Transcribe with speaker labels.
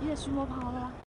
Speaker 1: 你也去摸跑了。